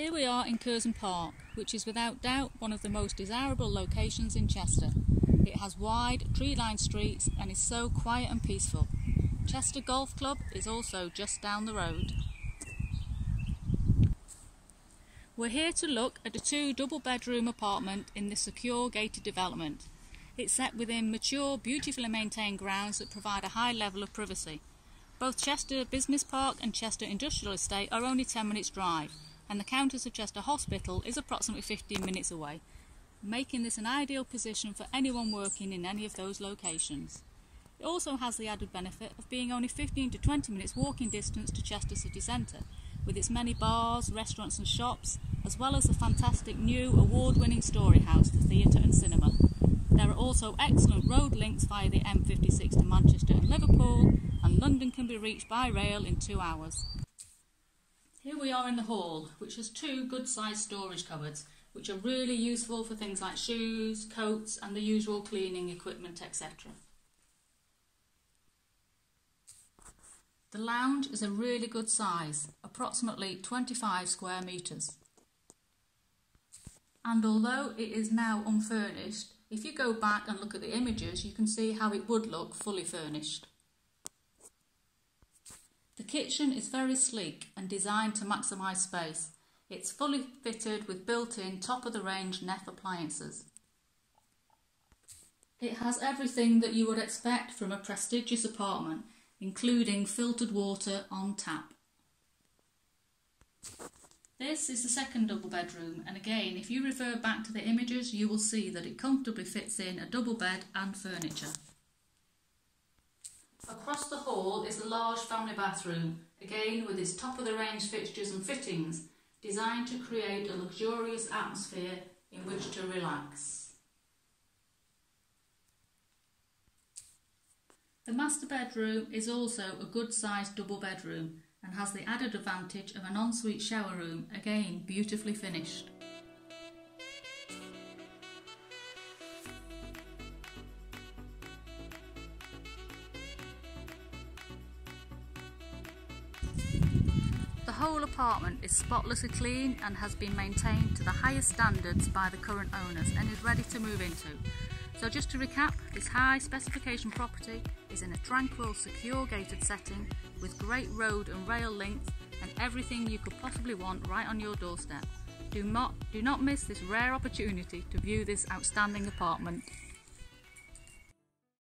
Here we are in Curzon Park, which is without doubt one of the most desirable locations in Chester. It has wide, tree-lined streets and is so quiet and peaceful. Chester Golf Club is also just down the road. We're here to look at a two double bedroom apartment in the secure gated development. It's set within mature, beautifully maintained grounds that provide a high level of privacy. Both Chester Business Park and Chester Industrial Estate are only 10 minutes drive and the Countess of Chester Hospital is approximately 15 minutes away, making this an ideal position for anyone working in any of those locations. It also has the added benefit of being only 15 to 20 minutes walking distance to Chester city centre, with its many bars, restaurants and shops, as well as the fantastic new award-winning Storyhouse for theatre and cinema. There are also excellent road links via the M56 to Manchester and Liverpool, and London can be reached by rail in two hours. Here we are in the hall, which has two good sized storage cupboards, which are really useful for things like shoes, coats and the usual cleaning equipment, etc. The lounge is a really good size, approximately 25 square metres. And although it is now unfurnished, if you go back and look at the images, you can see how it would look fully furnished. The kitchen is very sleek and designed to maximise space. It's fully fitted with built-in top-of-the-range Neff appliances. It has everything that you would expect from a prestigious apartment, including filtered water on tap. This is the second double bedroom and again if you refer back to the images you will see that it comfortably fits in a double bed and furniture. Across the hall is a large family bathroom, again with its top of the range fixtures and fittings, designed to create a luxurious atmosphere in which to relax. The master bedroom is also a good sized double bedroom and has the added advantage of an ensuite shower room, again beautifully finished. Whole apartment is spotlessly clean and has been maintained to the highest standards by the current owners and is ready to move into. So just to recap, this high specification property is in a tranquil, secure gated setting with great road and rail links and everything you could possibly want right on your doorstep. Do not, do not miss this rare opportunity to view this outstanding apartment.